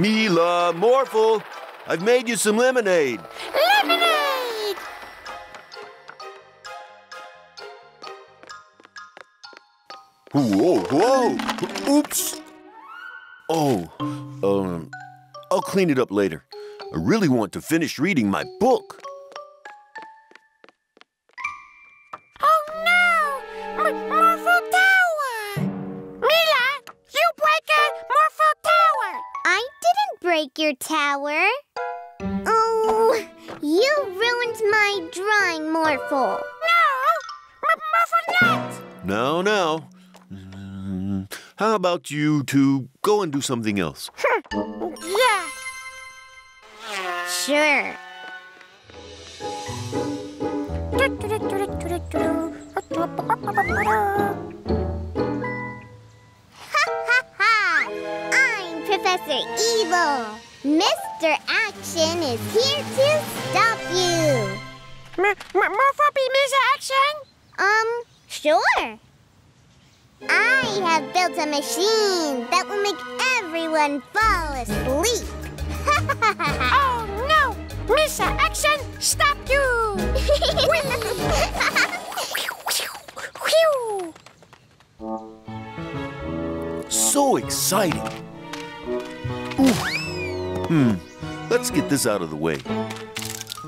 Mila, Morphle, I've made you some lemonade. Lemonade! Whoa, whoa! Oops! Oh, um, I'll clean it up later. I really want to finish reading my book. Didn't break your tower. Oh, you ruined my drawing, Morphle. No! Morphle not! Now, now. Mm, How about you two go and do something else? Yeah. Sure. Ha ha ha! I'm Professor Evil. Mr. Action is here to stop you. M M Morphle be Miss Action? Um, sure. I have built a machine that will make everyone fall asleep. Oh no! Miss Action, stop you! So exciting! Ooh. Hmm, let's get this out of the way.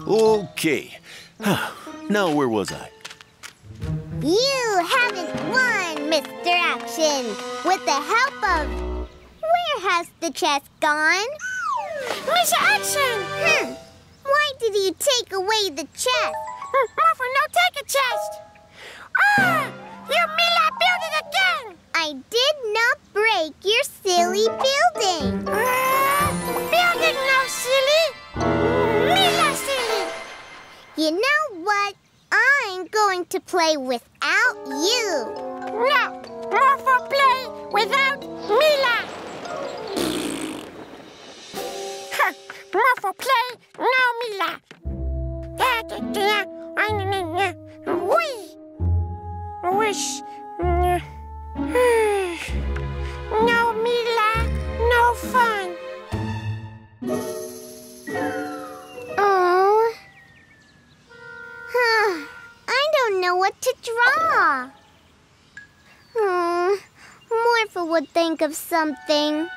Okay. now, where was I? you haven't won, Mr. Action. With the help of. Where has the chest gone? Mr. Action! Hmm. Why did you take away the chest? M no take a chest! Ah! You Mila build it again! I did not break your silly building. Silly! Mila silly! You know what? I'm going to play without you. No! Morphle play without Mila! Huh, Morphle play, no Mila! Whee! Wish. Would think of something.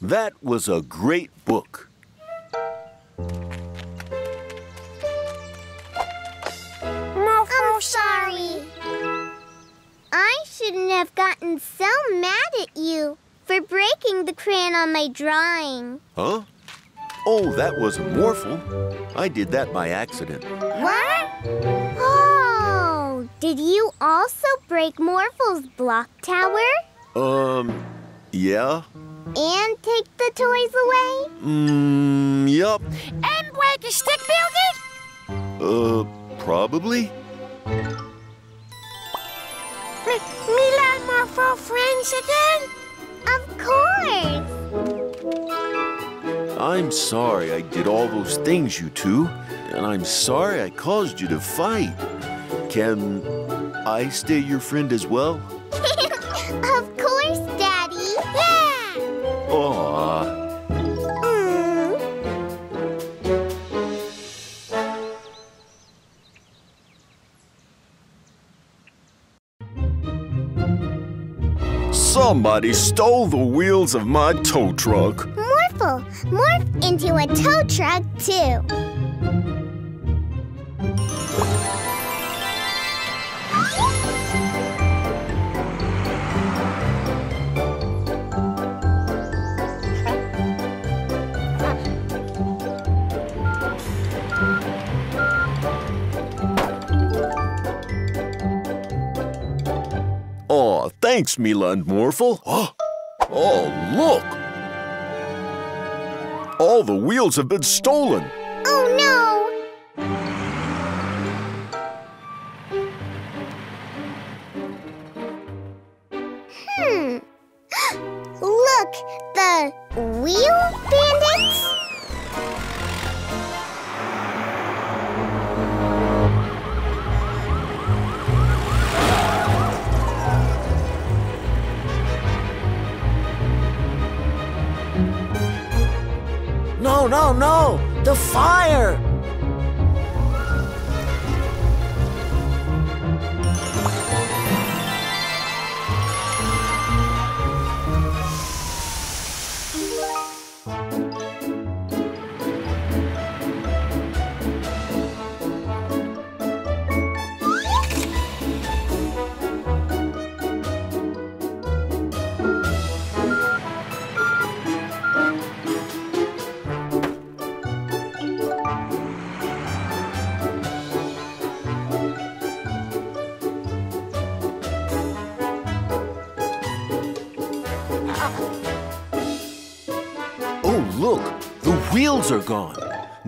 That was a great book. I'm sorry. I shouldn't have gotten so mad at you for breaking the crayon on my drawing. Huh? Oh, that wasn't Morphle. I did that by accident. Did you also break Morphle's block tower? Um, yeah? And take the toys away? Mmm, yup. And break a stick building? Uh, probably? M- Mila and friends again? Of course. I'm sorry I did all those things, you two. And I'm sorry I caused you to fight. Can I stay your friend as well? of course, Daddy. Yeah! Aw. Mm. Somebody stole the wheels of my tow truck. Morphle, morph into a tow truck too. Thanks, Mila and Morphle. Oh, look! All the wheels have been stolen. Oh no! No, no! The fire!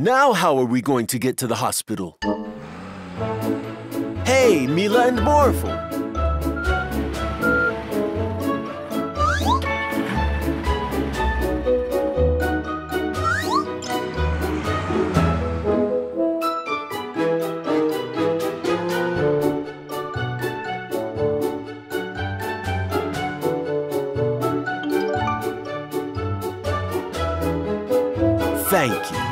Now how are we going to get to the hospital? Hey, Mila and Morphle. Thank you.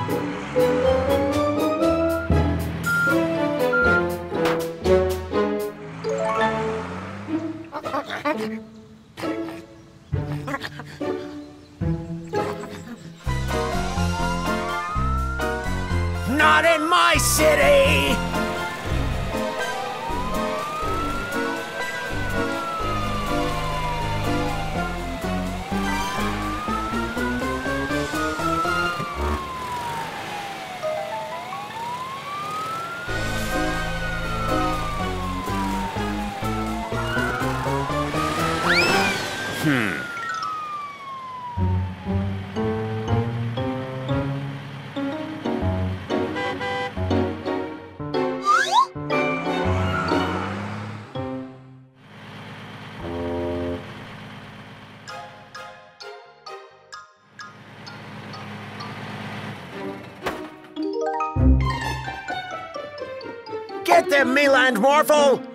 City! Morphle!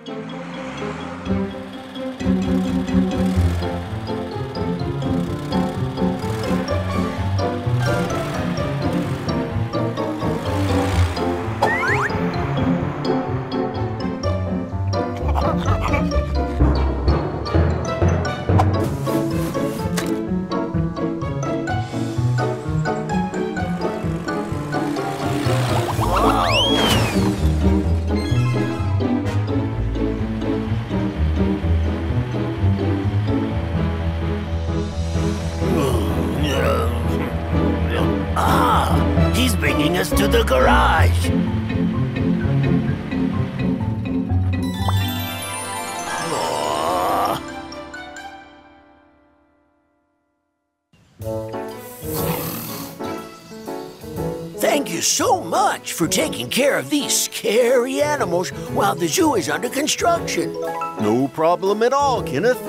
For taking care of these scary animals while the zoo is under construction. No problem at all, Kenneth.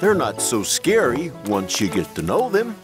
They're not so scary once you get to know them.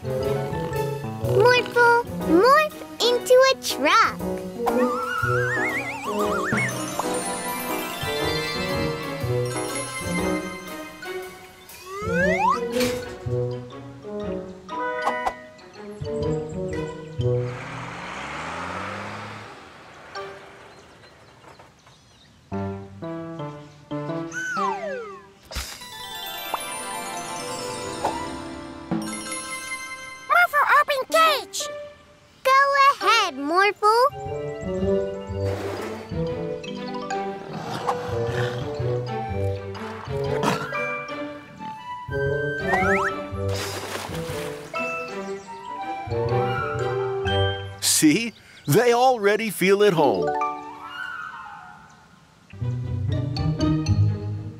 Already feel at home.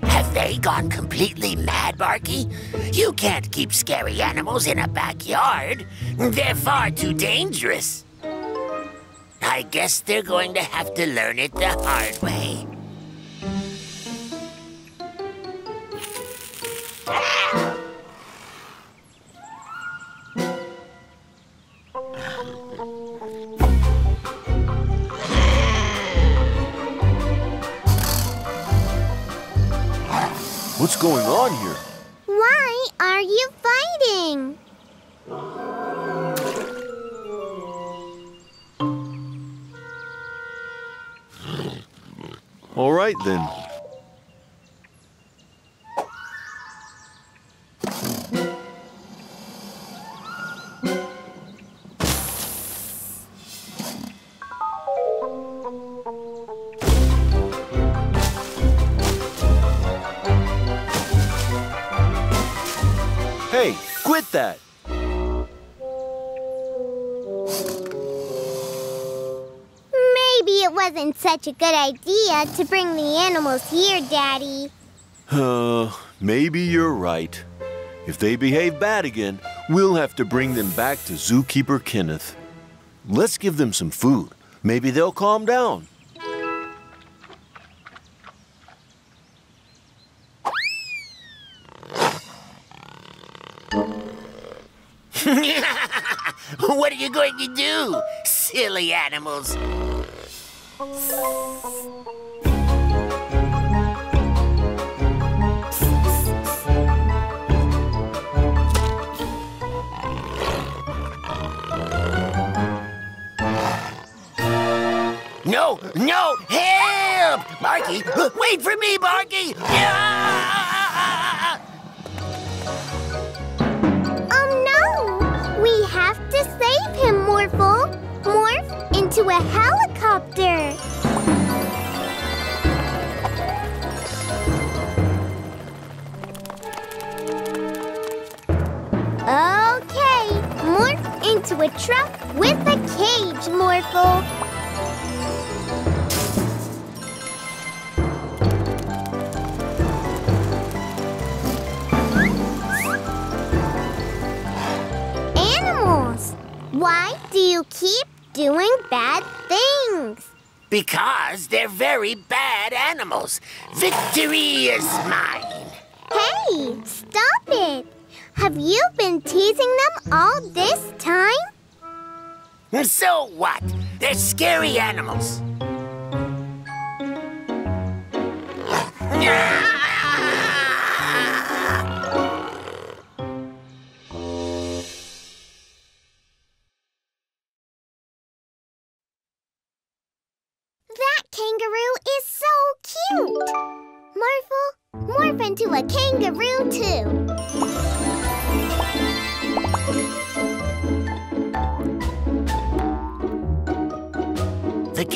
Have they gone completely mad, Barky? You can't keep scary animals in a backyard. They're far too dangerous. I guess they're going to have to learn it the hard way. Such a good idea to bring the animals here, Daddy. Uh, maybe you're right. If they behave bad again, we'll have to bring them back to Zookeeper Kenneth. Let's give them some food. Maybe they'll calm down. what are you going to do, silly animals? No, no, help! Barky, wait for me, Barky! Ah! Oh no! We have to save him, Morphle! Morph into a helicopter! A truck with a cage, Morphle! Animals! Why do you keep doing bad things? Because they're very bad animals. Victory is mine. Hey, stop it! Have you been teasing them all this time? So what? They're scary animals. That kangaroo is so cute! Morphle, morph into a kangaroo too.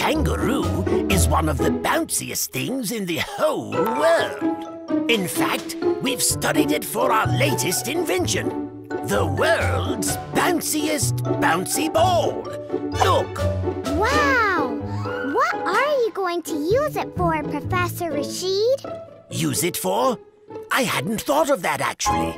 Kangaroo is one of the bounciest things in the whole world. In fact, we've studied it for our latest invention. The world's bounciest bouncy ball. Look, Wow! What are you going to use it for, Professor Rashid? use it for? I hadn't thought of that actually.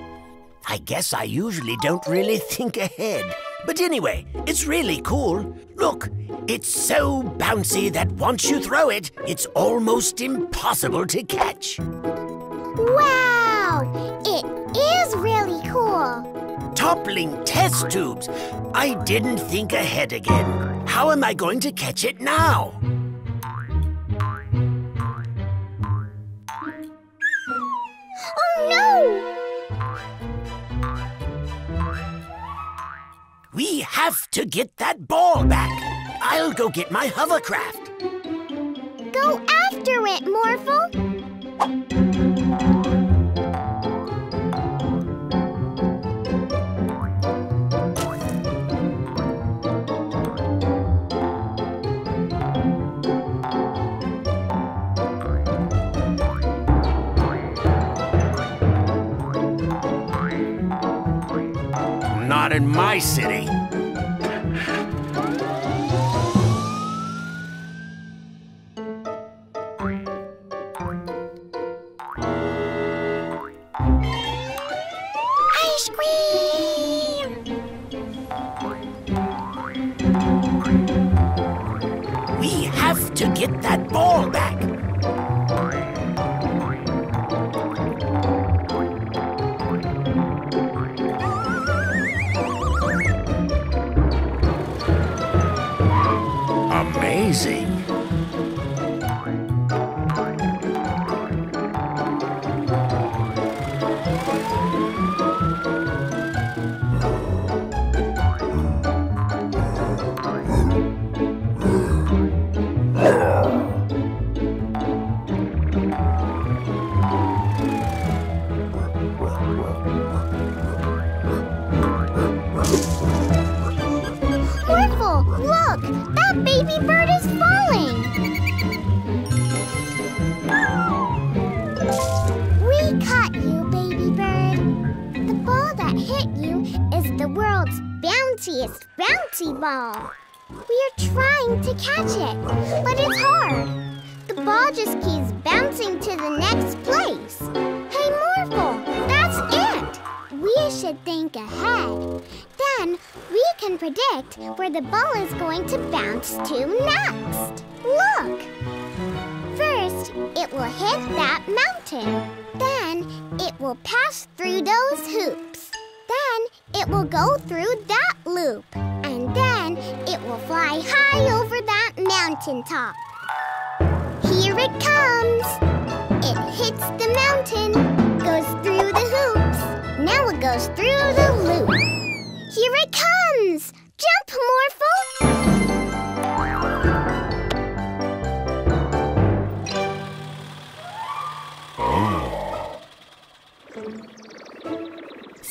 I guess I usually don't really think ahead. But anyway, it's really cool. Look, it's so bouncy that once you throw it, it's almost impossible to catch. Wow! It is really cool! Toppling test tubes. I didn't think ahead again. How am I going to catch it now? Oh no! We have to get that ball back. I'll go get my hovercraft. Go after it, Morphle! In my city. Bountiest bouncy ball. We are trying to catch it, but it's hard. The ball just keeps bouncing to the next place. Hey, Morphle, that's it. We should think ahead. Then we can predict where the ball is going to bounce to next. Look! First, it will hit that mountain. Then, it will pass through those hoops. Then, it will go through that loop. And then, it will fly high over that mountaintop. Here it comes. It hits the mountain, goes through the hoops. Now it goes through the loop. Here it comes! Jump, Morphle!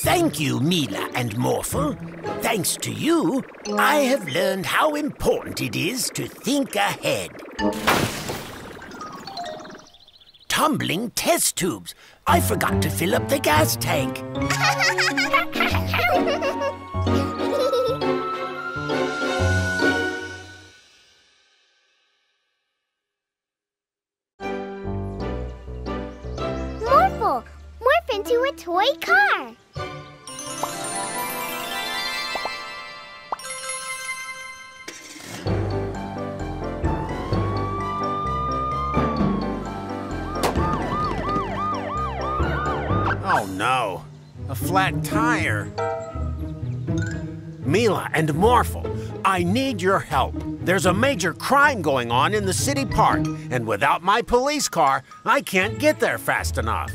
Thank you, Mila and Morphle. Thanks to you, I have learned how important it is to think ahead. Tumbling test tubes. I forgot to fill up the gas tank. Morphle, morph into a toy car. Tire. Mila and Morphle, I need your help. There's a major crime going on in the city park, and without my police car, I can't get there fast enough.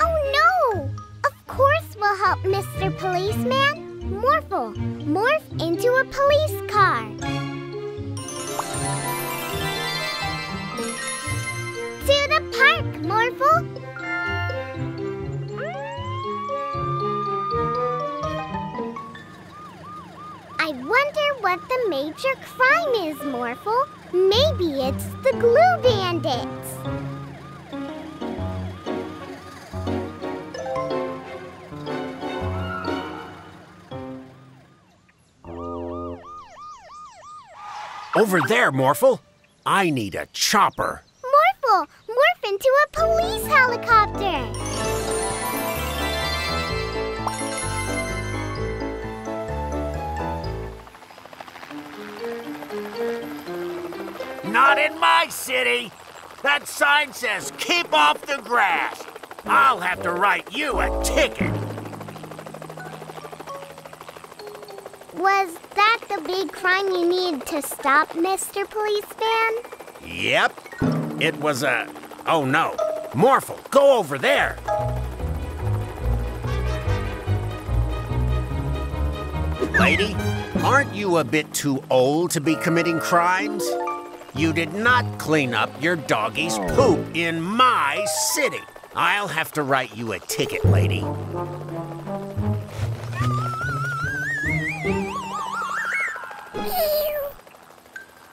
Oh no! Of course we'll help Mr. Policeman. Morphle, morph into a police car. To the park, Morphle. What the major crime is, Morphle. Maybe it's the glue bandits. Over there, Morphle. I need a chopper. Morphle, morph into a police helicopter. Not in my city. That sign says keep off the grass. I'll have to write you a ticket. Was that the big crime you needed to stop, Mr. Policeman? Yep. It was a. Oh no. Morphle, go over there. Lady, aren't you a bit too old to be committing crimes? You did not clean up your doggy's poop in my city. I'll have to write you a ticket, lady.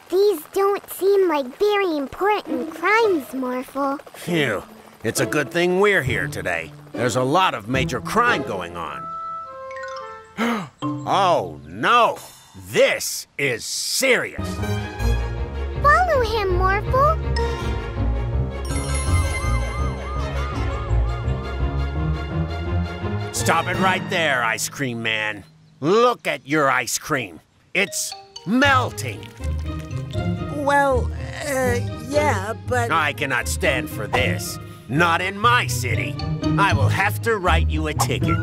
These don't seem like very important crimes, Morphle. Phew. It's a good thing we're here today. There's a lot of major crime going on. oh, no. This is serious. Follow him, Morphle. Stop it right there, ice cream man. Look at your ice cream. It's melting. Well, uh, yeah, but. I cannot stand for this. Not in my city. I will have to write you a ticket.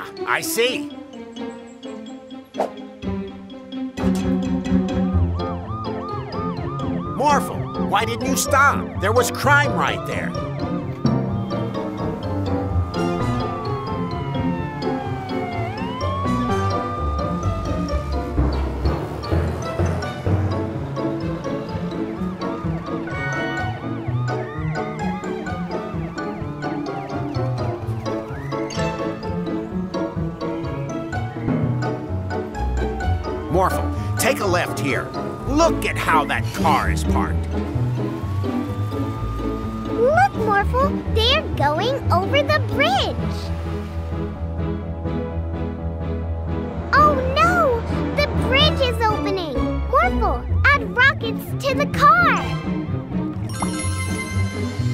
Ah, I see. Morphle, why didn't you stop? There was crime right there. Take a left here. Look at how that car is parked. Look, Morphle, they're going over the bridge. Oh no! The bridge is opening! Morphle, add rockets to the car!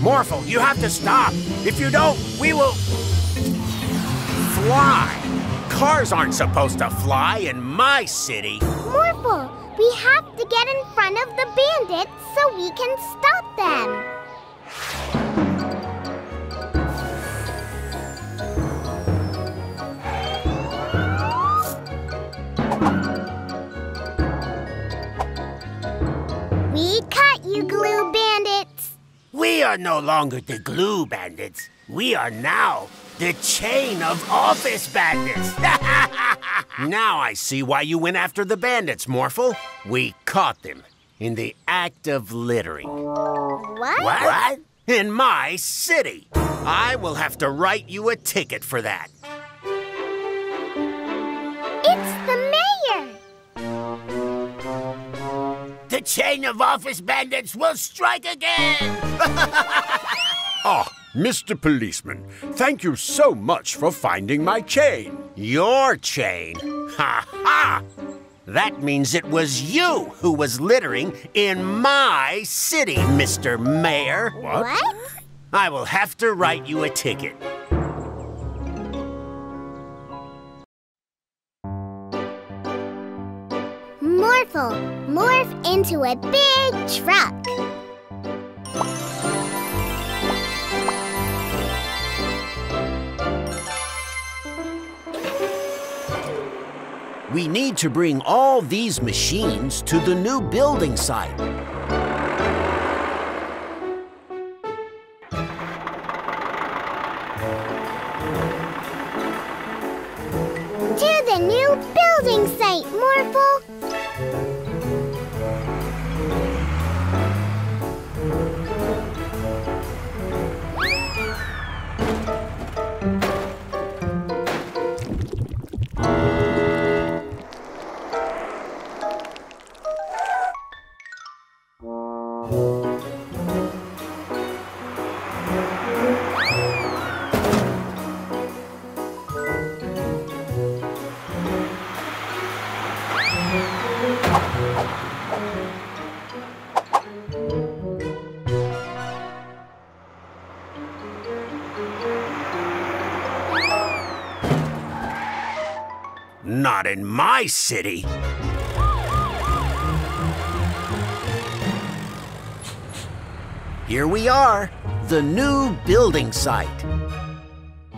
Morphle, you have to stop. If you don't, we will fly. Cars aren't supposed to fly in my city. We have to get in front of the bandits so we can stop them. We caught you, glue bandits. We are no longer the glue bandits. We are now the chain of office bandits. Now I see why you went after the bandits, Morphle. We caught them in the act of littering. What? what? In my city. I will have to write you a ticket for that. It's the mayor. The chain of office bandits will strike again. Oh, Mr. Policeman, thank you so much for finding my chain. Your chain? Ha ha! That means it was you who was littering in my city, Mr. Mayor. What? I will have to write you a ticket. Morphle, morph into a big truck. We need to bring all these machines to the new building site. Not in my city. Here we are, the new building site.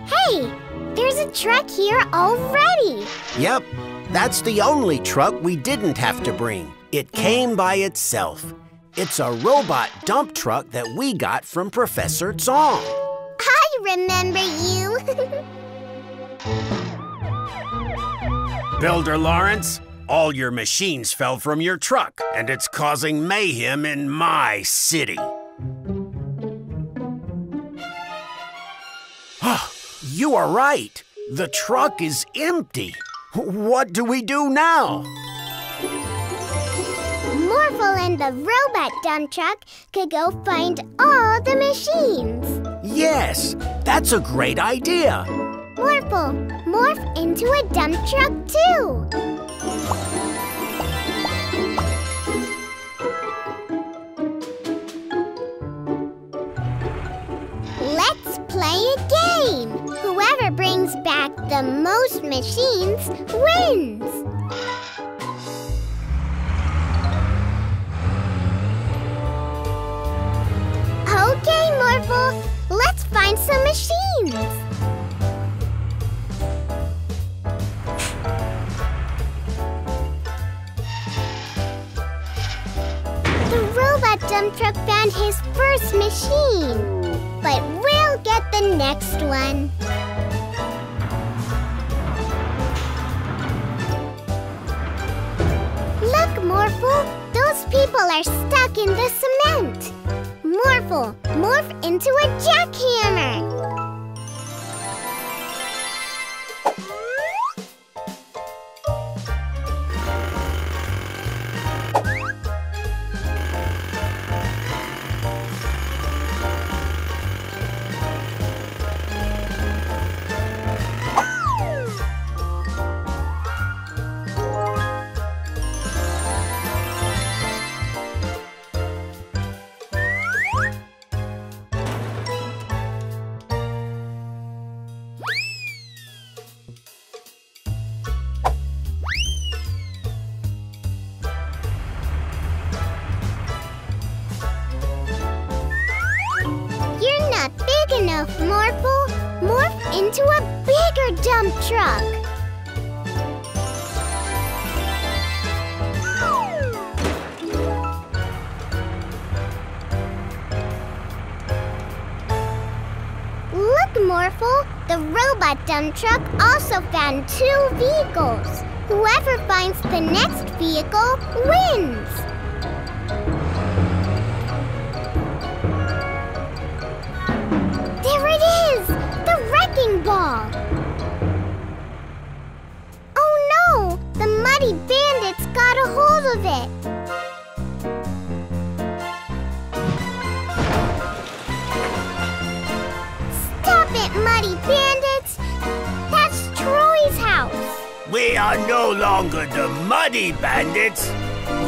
Hey, there's a truck here already. Yep, that's the only truck we didn't have to bring. It came by itself. It's a robot dump truck that we got from Professor Zong. I remember you. Builder Lawrence, all your machines fell from your truck, and it's causing mayhem in my city. Ah, you are right. The truck is empty. What do we do now? Morphle and the robot dump truck could go find all the machines. Yes, that's a great idea. Morphle, morph into a dump truck too. Let's play a game. Whoever brings back the most machines wins. Okay, Morphle, let's find some machines. Robot dump truck found his first machine, but we'll get the next one. Look, Morphle, those people are stuck in the cement. Morphle, morph into a jackhammer. Truck also found two vehicles. Whoever finds the next vehicle wins. We are no longer the Muddy Bandits.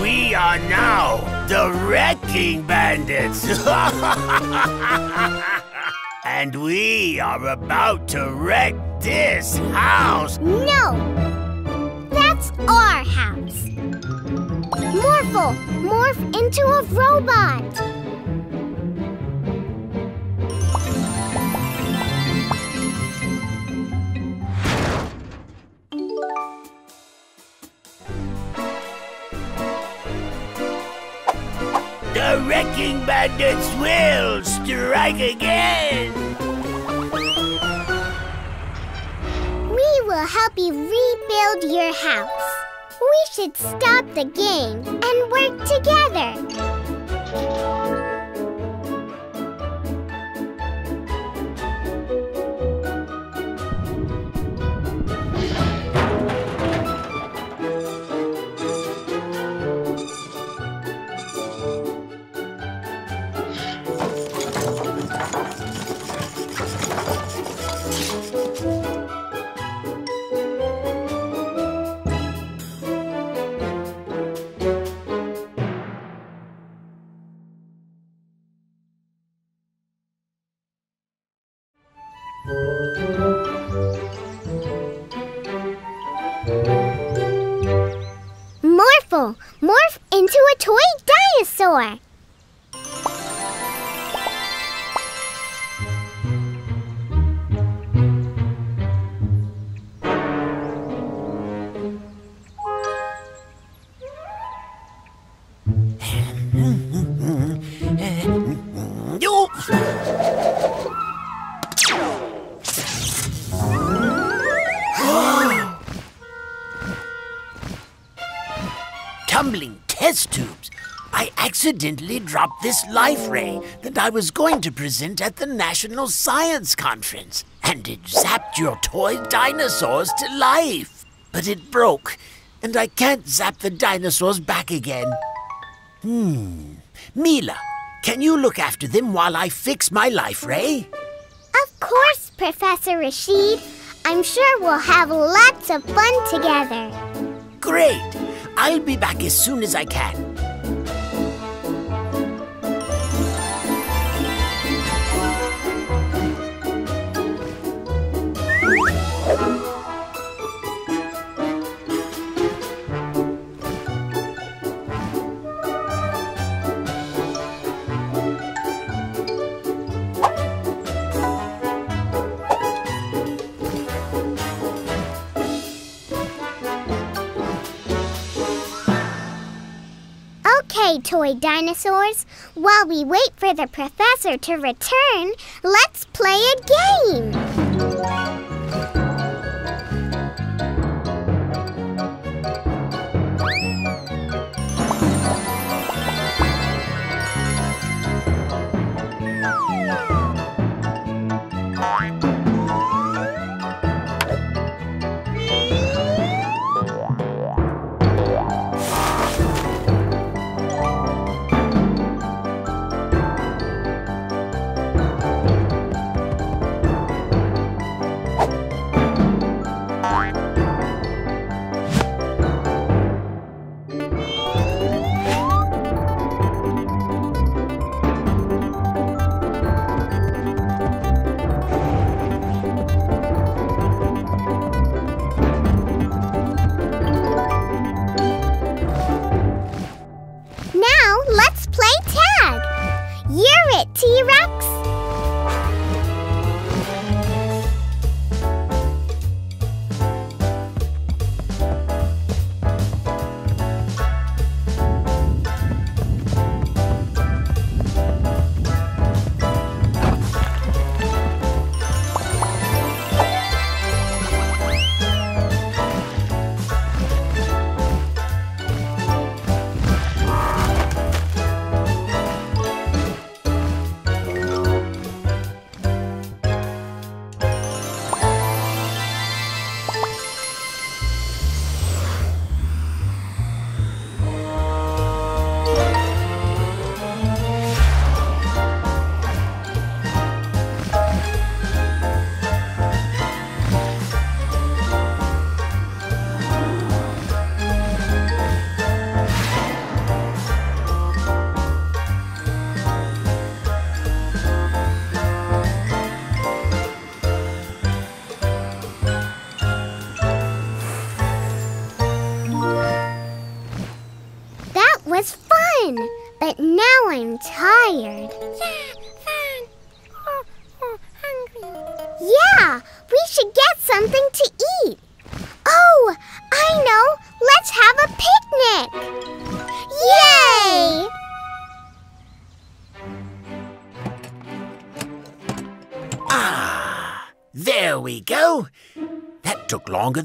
We are now the Wrecking Bandits. and we are about to wreck this house. No! That's our house! Morphle, morph into a robot! Bandits will strike again. We will help you rebuild your house. We should stop the game and work together. Accidentally dropped this life ray that I was going to present at the National Science Conference, and it zapped your toy dinosaurs to life. But it broke, and I can't zap the dinosaurs back again. Hmm. Mila, can you look after them while I fix my life ray? Of course, Professor Rashid. I'm sure we'll have lots of fun together. Great! I'll be back as soon as I can. Toy dinosaurs. While we wait for the professor to return, let's play a game.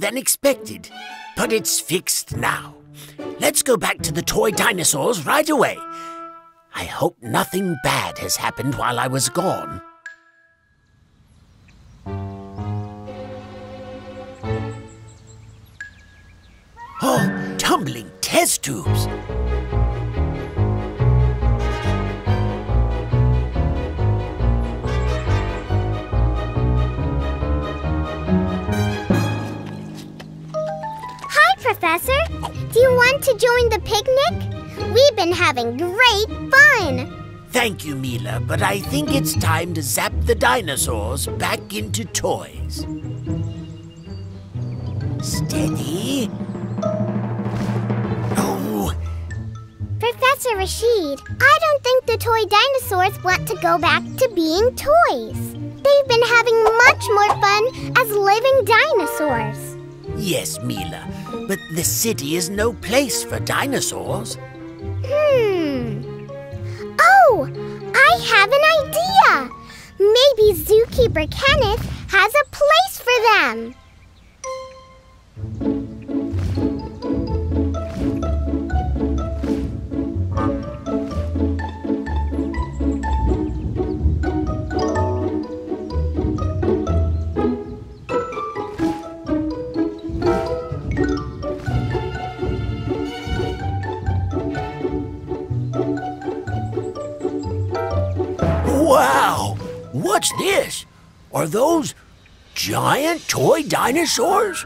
Than expected, but it's fixed now. Let's go back to the toy dinosaurs right away. I hope nothing bad has happened while I was gone. Oh, tumbling test tubes. Professor. Do you want to join the picnic? We've been having great fun. Thank you, Mila, but I think it's time to zap the dinosaurs back into toys. Steady. Oh, Professor Rashid, I don't think the toy dinosaurs want to go back to being toys. They've been having much more fun as living dinosaurs. yes, Mila, but the city is no place for dinosaurs. Hmm. Oh, I have an idea. Maybe Zookeeper Kenneth has a place for them. What's this? Are those giant toy dinosaurs?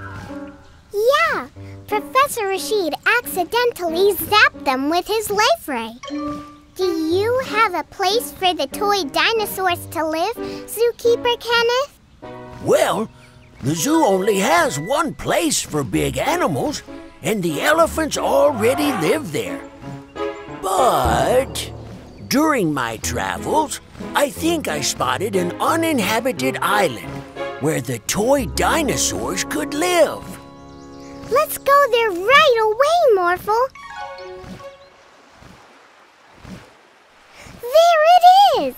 Yeah, Professor Rashid accidentally zapped them with his life ray. Do you have a place for the toy dinosaurs to live, Zookeeper Kenneth? Well, the zoo only has one place for big animals, and the elephants already live there. But during my travels, I think I spotted an uninhabited island where the toy dinosaurs could live. Let's go there right away, Morphle. There it is!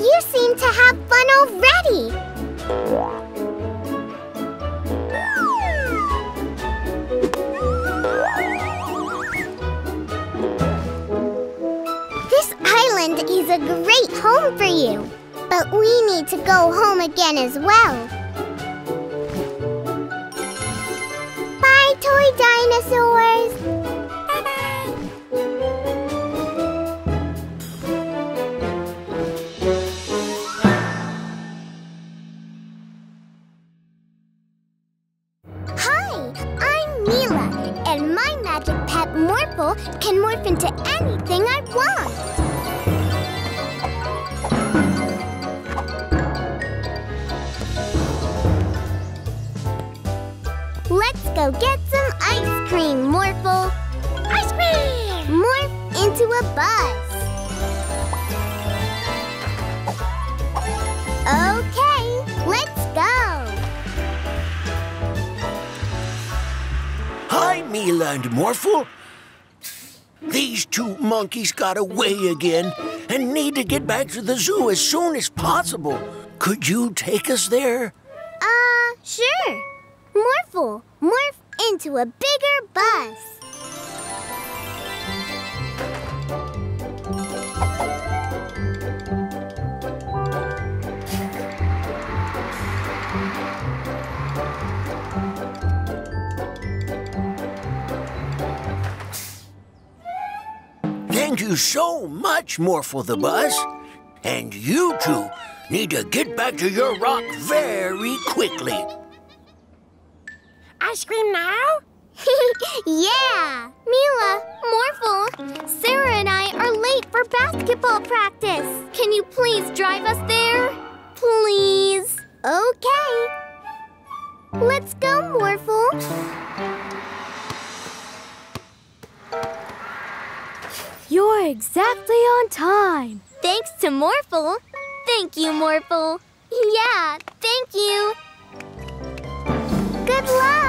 You seem to have fun already! Is a great home for you. But we need to go home again as well. Bye, toy dinosaurs! Hi, I'm Mila, and my magic pet Morphle can morph into anything I want. Go get some ice cream, Morphle. Ice cream! Morph into a bus. Okay, let's go. Hi, Mila and Morphle. These two monkeys got away again and need to get back to the zoo as soon as possible. Could you take us there? Uh, sure. Morphle, morph into a bigger bus. Thank you so much, Morphle the Bus. And you two need to get back to your rock very quickly. Ice cream now? yeah! Mila, Morphle, Sarah and I are late for basketball practice. Can you please drive us there? Please? Okay. Let's go, Morphle. You're exactly on time. Thanks to Morphle. Thank you, Morphle. Yeah, thank you. Good luck.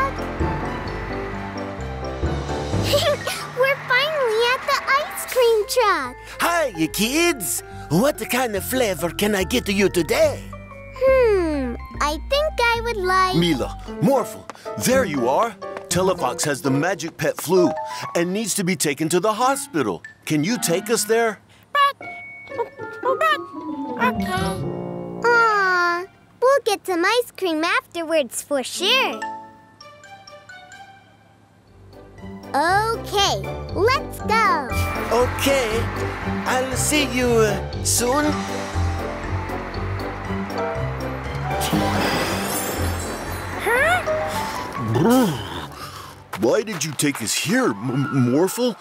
Cream truck. Hi, you kids. What kind of flavor can I get to you today? Hmm, I think I would like. Mila, Morphle, there you are. Telefox has the magic pet flu and needs to be taken to the hospital. Can you take us there? But, okay. Aw, we'll get some ice cream afterwards for sure. Okay, let's go. Okay. I'll see you uh, soon. Why did you take us here, M- Morphle?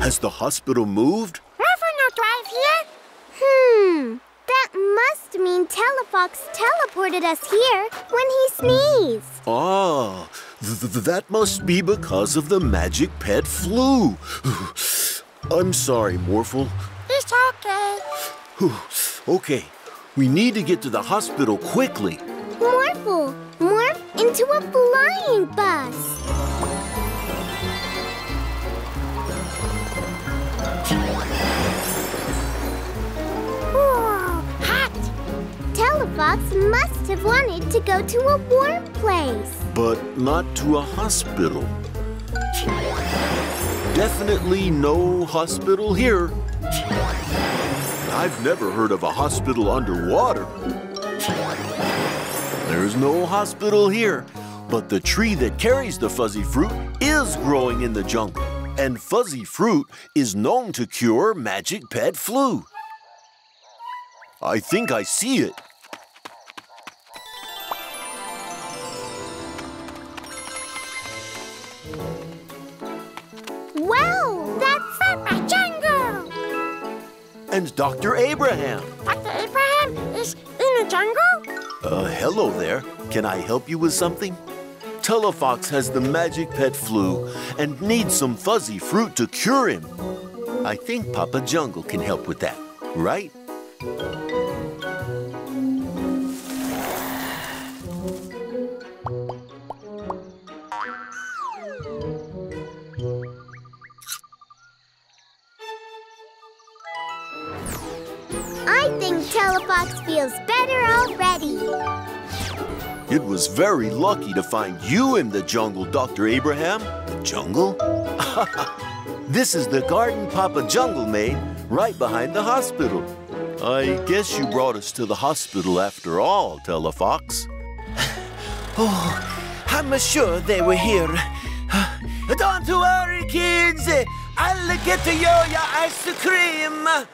Has the hospital moved? Morphle no drive here. Hmm, that must mean Telefox teleported us here when he sneezed. Ah, th- th- that must be because of the magic pet flu. I'm sorry, Morphle. It's okay. Okay, we need to get to the hospital quickly. Morphle, morph into a flying bus. Hot. Telefox must have wanted to go to a warm place. But not to a hospital. Definitely no hospital here. I've never heard of a hospital underwater. There's no hospital here, but the tree that carries the fuzzy fruit is growing in the jungle. And fuzzy fruit is known to cure magic pet flu. I think I see it. And Dr. Abraham. Dr. Abraham is in the jungle? Uh, hello there. Can I help you with something? Telefox has the magic pet flu and needs some fuzzy fruit to cure him. I think Papa Jungle can help with that, right? It was very lucky to find you in the jungle, Dr. Abraham. The jungle? this is the garden Papa Jungle made right behind the hospital. I guess you brought us to the hospital after all, Telefox. Oh, I'm sure they were here. Don't worry, kids. I'll get you your ice cream.